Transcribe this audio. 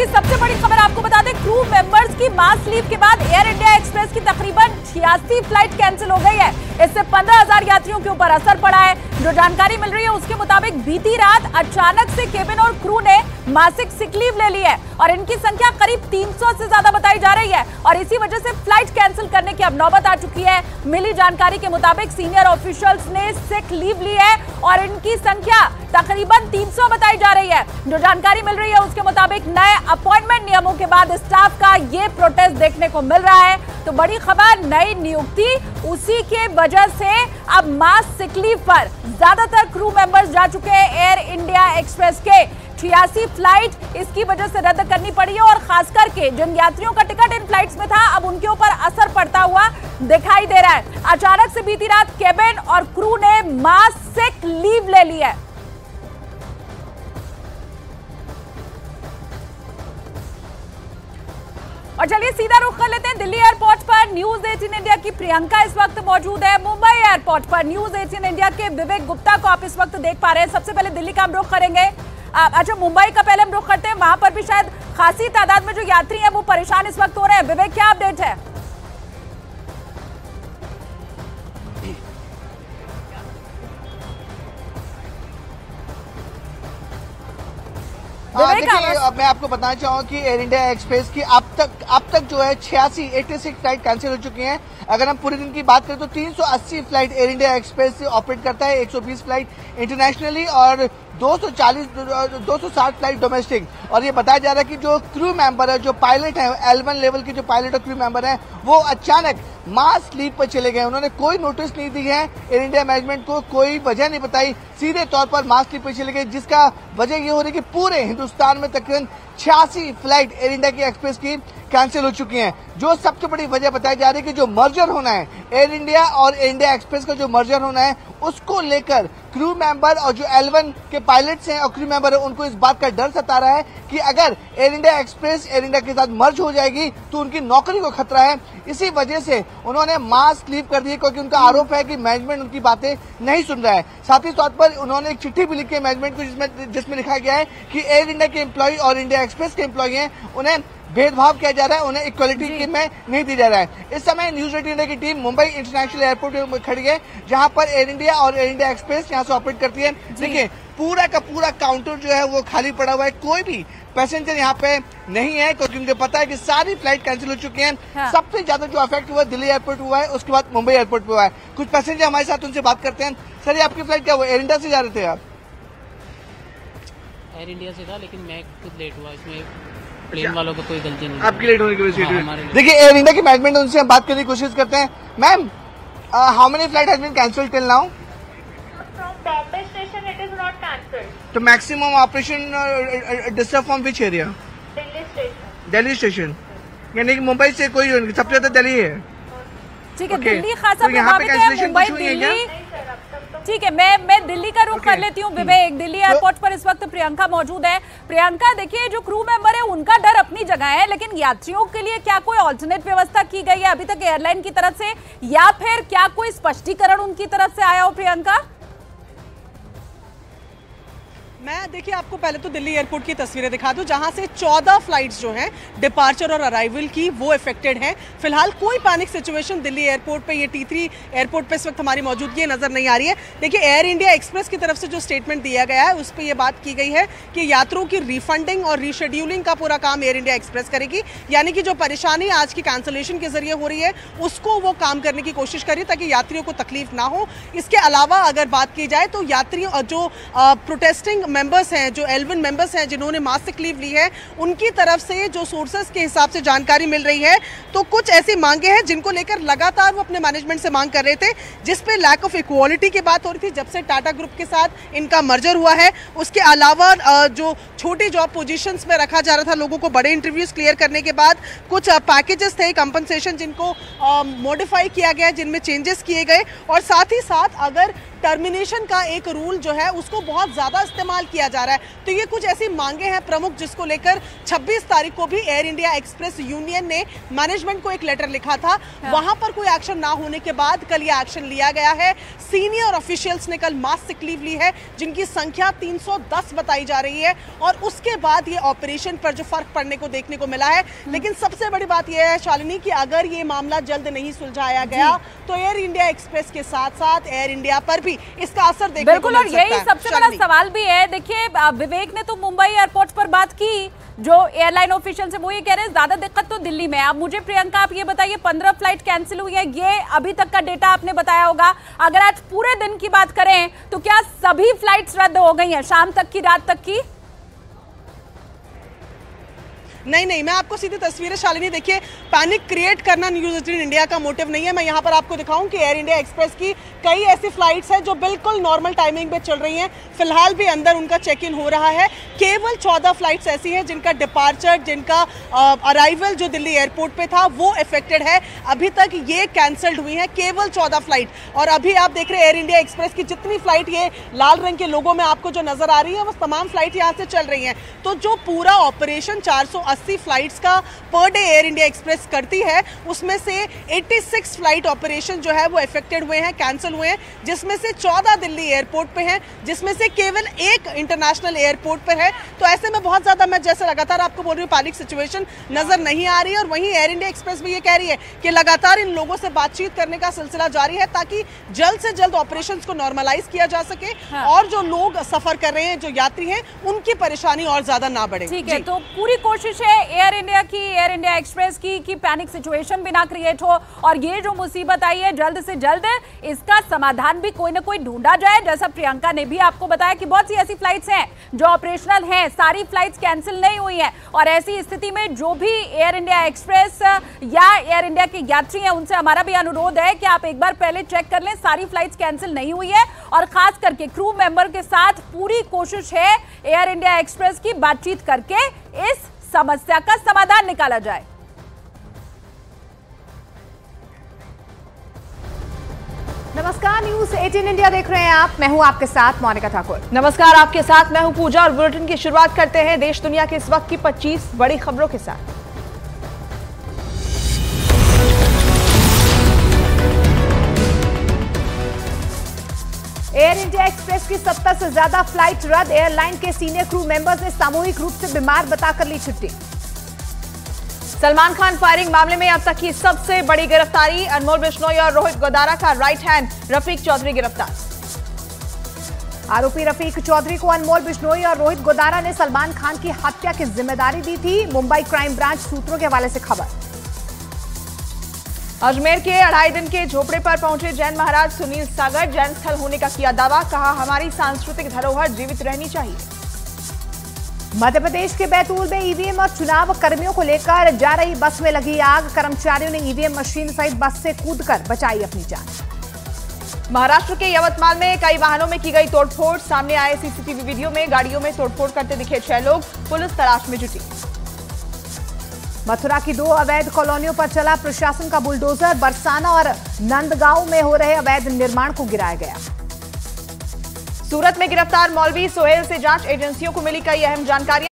की सबसे बड़ी खबर आपको बता दें क्रू मेंबर्स की मास लीव के बाद एयर इंडिया एक्सप्रेस की तकरीबन छियासी फ़्लाइट कैंसिल हो गई है। इससे पंद्रह हज़ार यात्रियों के ऊपर असर पड़ा है। जो जानकारी मिल रही है, उसके मुताबिक बीती रात अचानक से केबिन और क्रू ने मासिक सिक लीव ले ली है और इनकी संख्या करीब 300 से ज़्यादा बताई जा रही है और इसी वजह से फ़्लाइट कैंसिल करने की अब नौबत आ चुकी है। मिली जानकारी के मुताबिक सीनियर ऑफिशियल्स ने सिक लीव ली है और इनकी संख्या तकरीबन 300 बताई जा रही है। जो जानकारी मिल रही है, उसके मुताबिक नए अपॉइंटमेंट नियमों के बाद स्टाफ का ये प्रोटेस्ट देखने को मिल रहा है। तो बड़ी खबर, नई नियुक्ति, उसी के वजह से अब मास सिक लीव पर ज़्यादातर क्रू मेंबर्स जा चुके हैं एयर इंडिया एक्सप्रेस के। छियासी फ़्लाइट इसकी वजह से रद्द करनी पड़ी है और खास करके जिन यात्रियों का टिकट इन फ्लाइट्स में था, अब उनके ऊपर असर पड़ता हुआ दिखाई दे रहा है। अचानक से बीती रात केबिन और क्रू ने मास सिक लीव ले ली है। और चलिए सीधा रुख कर लेते हैं दिल्ली एयरपोर्ट पर। न्यूज़ 18 इंडिया की प्रियंका इस वक्त मौजूद है मुंबई एयरपोर्ट पर। न्यूज़ 18 इंडिया के विवेक गुप्ता को आप इस वक्त देख पा रहे हैं। सबसे पहले दिल्ली का हम रुख करेंगे। अच्छा मुंबई का पहले हम रुख करते हैं। वहाँ पर भी शायद खासी तादाद में जो यात्री है, वो परेशान इस वक्त हो रहे हैं। विवेक, क्या अपडेट है? देखिए मैं आपको बताना चाहूँ कि एयर इंडिया एक्सप्रेस की अब तक अब तक जो है छियासी एट्टी सिक्स फ़्लाइट कैंसिल हो चुकी हैं। अगर हम पूरे दिन की बात करें तो 380 फ़्लाइट एयर इंडिया एक्सप्रेस से ऑपरेट करता है 120 फ़्लाइट इंटरनेशनली और 240 260 फ़्लाइट डोमेस्टिक और ये बताया जा रहा है कि जो क्रू मेंबर है जो पायलट है एल लेवल के जो पायलट और क्रू मेंबर है वो अचानक मास लीव पर चले गए। उन्होंने कोई नोटिस नहीं दी है। एयर इंडिया मैनेजमेंट को कोई वजह नहीं बताई। सीधे तौर पर मास लीव पर चले गए, जिसका वजह यह हो रही है कि पूरे हिंदुस्तान में तकरीबन छियासी फ़्लाइट एयर इंडिया की एक्सप्रेस की कैंसिल हो चुकी हैं। जो सबसे बड़ी वजह बताई जा रही है कि जो मर्जर होना है, एयर इंडिया और एयर इंडिया एक्सप्रेस का जो मर्जर होना है, उसको लेकर क्रू मेंबर और जो एलवन के पायलट्स हैं और क्रू मेंबर है, उनको इस बात का डर सता रहा है कि अगर Air India Express Air India के साथ मर्ज हो जाएगी तो उनकी नौकरी को खतरा है। इसी वजह से उन्होंने मास्क लीव कर दिए क्योंकि उनका आरोप है कि मैनेजमेंट उनकी बातें नहीं सुन रहा है। साथ ही तौर पर उन्होंने एक चिट्ठी भी लिखी है मैनेजमेंट को, जिसमें जिसमें लिखा गया है कि एयर इंडिया के एम्प्लॉय और इंडिया एक्सप्रेस के एम्प्लॉय हैं, उन्हें भेदभाव किया जा रहा है उन्हें इक्वलिटी में नहीं दी जा रहा है। इस समय न्यूज़ एटीन इंडिया की टीम मुंबई इंटरनेशनल एयरपोर्ट में खड़ी है जहाँ पर एयर इंडिया और एयर इंडिया एक्सप्रेस यहाँ से ऑपरेट करती है। देखिए पूरा का पूरा काउंटर जो है वो खाली पड़ा हुआ है। कोई भी पैसेंजर यहाँ पे नहीं है क्योंकि उनको पता है कि सारी फ़्लाइट कैंसिल हो चुकी हैं। हाँ। सबसे ज़्यादा जो अफेक्ट हुआ दिल्ली एयरपोर्ट हुआ है उसके बाद मुंबई एयरपोर्ट पे हुआ है। कुछ पैसेंजर हमारे साथ उनसे बात करते हैं। सर ये आपकी फ़्लाइट क्या हुआ? एयर इंडिया से जा रहे थे आप? एयर इंडिया से था लेकिन मैं खुद लेट हुआ। इसमें प्लेन वालों को कोई गलती नहीं आपकी लेट होने की वजह से हाँ, देखिए एयर इंडिया की मैनेजमेंट उनसे हम बात करने की कोशिश करते हैं। Ma'am how many flight has been cancel till now Bombay station it is not cancelled. तो maximum operation disturb from which area Delhi station. Delhi station यानी कि मुंबई से कोई सबसे ज़्यादा दिल्ली है। ठीक है दिल्ली खासा तो प्रभावित है मुंबई दिल्ली ठीक है मैं मैं दिल्ली का रुख okay. कर लेती हूँ विवेक। दिल्ली एयरपोर्ट पर इस वक्त प्रियंका मौजूद है। प्रियंका देखिए जो क्रू मेंबर है उनका डर अपनी जगह है लेकिन यात्रियों के लिए क्या कोई ऑल्टरनेट व्यवस्था की गई है अभी तक एयरलाइन की तरफ़ से? या फिर क्या कोई स्पष्टीकरण उनकी तरफ़ से आया हो प्रियंका? मैं, देखिए, आपको पहले तो दिल्ली एयरपोर्ट की तस्वीरें दिखा दूँ, जहाँ से 14 फ्लाइट्स जो हैं डिपार्चर और अराइवल की, वो इफेक्टेड हैं। फ़िलहाल कोई पैनिक सिचुएशन दिल्ली एयरपोर्ट पे, ये टी थ्री एयरपोर्ट पे इस वक्त हमारी मौजूदगी नज़र नहीं आ रही है। देखिए एयर इंडिया एक्सप्रेस की तरफ़ से जो स्टेटमेंट दिया गया है, उस पर यह बात की गई है कि यात्रों की रिफंडिंग और रीशेड्यूलिंग का पूरा काम एयर इंडिया एक्सप्रेस करेगी। यानी कि जो परेशानी आज की कैंसिलेशन के ज़रिए हो रही है, उसको वो काम करने की कोशिश करी ताकि यात्रियों को तकलीफ़ ना हो। इसके अलावा अगर बात की जाए तो यात्रियों जो प्रोटेस्टिंग मेंबर्स हैं, जो एलवन मेंबर्स हैं, जिन्होंने मासिक लीव ली है, उनकी तरफ़ से जो सोर्सेस के हिसाब से जानकारी मिल रही है तो कुछ ऐसी मांगे हैं जिनको लेकर लगातार वो अपने मैनेजमेंट से मांग कर रहे थे जिसपे लैक ऑफ़ इक्वालिटी की बात हो रही थी, जब से टाटा ग्रुप के साथ इनका मर्जर हुआ है, उसके अलावा जो छोटी जॉब पोजिशन में रखा जा रहा था, लोगों को बड़े इंटरव्यूज़ क्लियर करने के बाद, कुछ पैकेजेस थे कंपनसेशन जिनको मॉडिफाई किया गया, जिनमें चेंजेस किए गए, और साथ ही साथ अगर टर्मिनेशन का एक रूल जो है उसको बहुत ज़्यादा इस्तेमाल किया जा रहा है। तो ये कुछ ऐसी मांगे हैं प्रमुख जिसको लेकर 26 तारीख को भी एयर इंडिया एक्सप्रेस यूनियन ने मैनेजमेंट को एक लेटर लिखा था। हाँ। वहाँ पर कोई एक्शन ना होने के बाद कल ये एक्शन लिया गया है। सीनियर ऑफिशियल्स ने कल मास सिक लीव ली है जिनकी संख्या 310 बताई जा रही है और उसके बाद ये ऑपरेशन पर जो फ़र्क पड़ने को देखने को मिला है। हम्म। लेकिन सबसे बड़ी बात यह है शालिनी की अगर ये मामला जल्द नहीं सुलझाया गया तो एयर इंडिया एक्सप्रेस के साथ साथ एयर इंडिया पर भी इसका असर देखने बिल्कुल और यही सबसे बड़ा सवाल भी है। देखिए विवेक ने तो मुंबई एयरपोर्ट पर बात की जो एयरलाइन ऑफिशियल से वो ये कह रहे हैं ज़्यादा दिक्कत तो दिल्ली में है। अब मुझे प्रियंका आप ये बताइए पंद्रह फ़्लाइट कैंसिल हुई है ये अभी तक का डेटा आपने बताया होगा। अगर आज पूरे दिन की बात करें तो क्या सभी फ्लाइट्स रद्द हो गई हैं शाम तक की रात तक की? नहीं नहीं, मैं आपको सीधी तस्वीरें शालिनी, देखिए पैनिक क्रिएट करना न्यूज़ एटीन इंडिया का मोटिव नहीं है। मैं यहाँ पर आपको दिखाऊँ कि एयर इंडिया एक्सप्रेस की कई ऐसी फ्लाइट्स हैं जो बिल्कुल नॉर्मल टाइमिंग पे चल रही हैं। फ़िलहाल भी अंदर उनका चेक इन हो रहा है। केवल चौदह फ्लाइट्स ऐसी हैं जिनका डिपार्चर जिनका अराइवल जो दिल्ली एयरपोर्ट पर था, वो इफेक्टेड है। अभी तक ये कैंसल्ड हुई हैं, केवल चौदह फ़्लाइट और अभी आप देख रहे हैं एयर इंडिया एक्सप्रेस की जितनी फ़्लाइट ये लाल रंग के लोगों में आपको जो नज़र आ रही है, वो तमाम फ़्लाइट यहाँ से चल रही हैं। तो जो पूरा ऑपरेशन 480 फ्लाइट्स का per day air India express करती है। उसमें से 86 फ़्लाइट ऑपरेशन जो है वो इफेक्टेड हुए हैं कैंसिल हुए हैं जिसमें से 14 दिल्ली एयरपोर्ट पे हैं जिसमें से केवल एक इंटरनेशनल एयरपोर्ट पर है। तो ऐसे में बहुत ज़्यादा मैं जैसे लगातार आपको बोल रही हूँ पैनिक सिचुएशन नज़र नहीं आ रही है और वहीं एयर इंडिया एक्सप्रेस भी ये कह रही है कि लगातार इन लोगों से बातचीत करने का सिलसिला जारी है ताकि जल्द से जल्द ऑपरेशन को नॉर्मलाइज किया जा सके हाँ। और जो लोग सफ़र कर रहे हैं जो यात्री हैं उनकी परेशानी और ज़्यादा ना बढ़े। ठीक है तो पूरी कोशिश है एयर इंडिया की एयर इंडिया एक्सप्रेस की, कि पैनिक सिचुएशन भी ना क्रिएट हो। और ये जो मुसीबत आई है, जल्द से जल्द इसका समाधान भी कोई ना कोई ढूंढा जाए। जैसा प्रियंका ने भी आपको बताया कि बहुत सी ऐसी फ्लाइट्स हैं, जो ऑपरेशनल हैं, सारी फ्लाइट्स कैंसिल नहीं हुई हैं। और ऐसी स्थिति में जो भी एयर इंडिया एक्सप्रेस या एयर इंडिया के यात्री हैं, उनसे हमारा भी अनुरोध है कि आप एक बार पहले चेक कर लें, सारी फ्लाइट्स कैंसिल नहीं हुई है। और खास करके क्रू मेंबर के साथ पूरी कोशिश है एयर इंडिया एक्सप्रेस की बातचीत करके इस समस्या का समाधान निकाला जाए। नमस्कार न्यूज़ 18 इंडिया देख रहे हैं आप। मैं हूँ आपके साथ मोनिका ठाकुर। नमस्कार आपके साथ मैं हूँ पूजा और बुलेटिन की शुरुआत करते हैं देश दुनिया के इस वक्त की 25 बड़ी खबरों के साथ। एक्सप्रेस की 70 से ज़्यादा फ़्लाइट रद्द। एयरलाइन के सीनियर क्रू मेंबर्स ने सामूहिक रूप से बीमार बताकर ली छुट्टी। सलमान खान फायरिंग मामले में अब तक की सबसे बड़ी गिरफ्तारी। अनमोल बिश्नोई और रोहित गोदारा का राइट हैंड। रफीक चौधरी गिरफ़्तार। आरोपी रफीक चौधरी को अनमोल बिश्नोई और रोहित गोदारा ने सलमान खान की हत्या की ज़िम्मेदारी दी थी। मुंबई क्राइम ब्रांच सूत्रों के हवाले से खबर। अजमेर के अढ़ाई दिन के झोपड़े पर पहुँचे जैन महाराज सुनील सागर। जैन स्थल होने का किया दावा, कहा, हमारी सांस्कृतिक धरोहर जीवित रहनी चाहिए। मध्य प्रदेश के बैतूल में ईवीएम और चुनाव कर्मियों को लेकर जा रही बस में लगी आग। कर्मचारियों ने ईवीएम मशीन सहित बस से कूदकर बचाई अपनी जान। महाराष्ट्र के यवतमाल में कई वाहनों में की गई तोड़फोड़। सामने आए सीसीटीवी वीडियो में गाड़ियों में तोड़फोड़ करते दिखे छह लोग। पुलिस तलाश में जुटी। मथुरा की दो अवैध कॉलोनियों पर चला प्रशासन का बुलडोजर। बरसाना और नंदगांव में हो रहे अवैध निर्माण को गिराया गया। सूरत में गिरफ़्तार मौलवी सोहेल से जाँच एजेंसियों को मिली कई अहम जानकारियाँ।